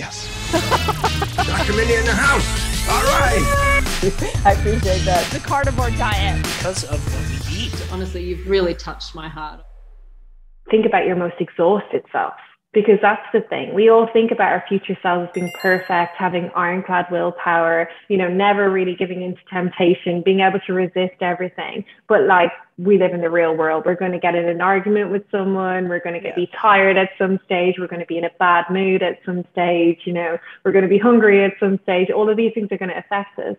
Yes. Dr. Mindy in the house. All right. I appreciate that. The carnivore diet. Because of what we eat. Honestly, you've really touched my heart. Think about your most exhausted self because that's the thing. We all think about our future selves as being perfect, having ironclad willpower, you know, never really giving into temptation, being able to resist everything. But like we live in the real world, we're going to get in an argument with someone, we're going to get, yeah. be tired at some stage, we're going to be in a bad mood at some stage, you know, we're going to be hungry at some stage. All of these things are going to affect us.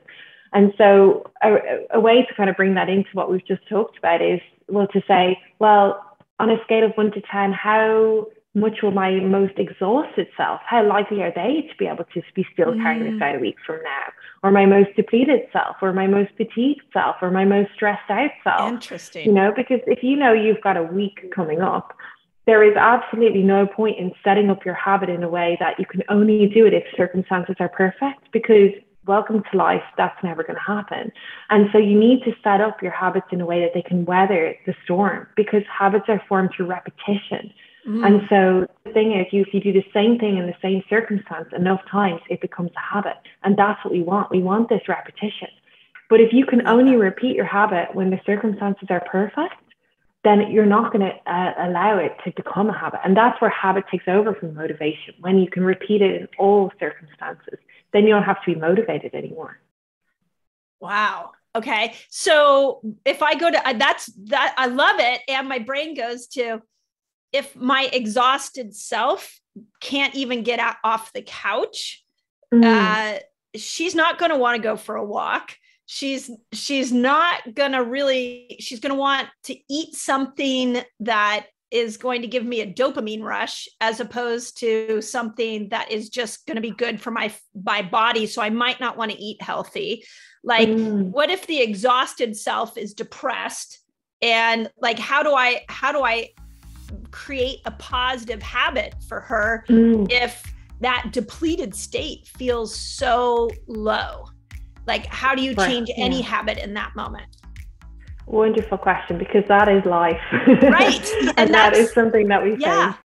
And so a, a way to kind of bring that into what we've just talked about is well to say, well, on a scale of one to 10, how much will my most exhausted self, how likely are they to be able to be still carrying mm. this out a week from now? Or my most depleted self, or my most fatigued self, or my most stressed out self? Interesting. You know, because if you know you've got a week coming up, there is absolutely no point in setting up your habit in a way that you can only do it if circumstances are perfect because welcome to life, that's never going to happen. And so you need to set up your habits in a way that they can weather the storm because habits are formed through repetition. Mm. And so the thing is, you, if you do the same thing in the same circumstance enough times, it becomes a habit. And that's what we want. We want this repetition. But if you can only repeat your habit when the circumstances are perfect, then you're not going to uh, allow it to become a habit. And that's where habit takes over from motivation. When you can repeat it in all circumstances, then you don't have to be motivated anymore. Wow. Okay. So if I go to uh, that's that I love it and my brain goes to if my exhausted self can't even get out, off the couch, mm. uh, she's not going to want to go for a walk. She's she's not going to really. She's going to want to eat something that is going to give me a dopamine rush as opposed to something that is just going to be good for my my body so i might not want to eat healthy like mm. what if the exhausted self is depressed and like how do i how do i create a positive habit for her mm. if that depleted state feels so low? Like, how do you change right. any habit in that moment? Wonderful question because that is life. Right. and, and that is something that we yeah. face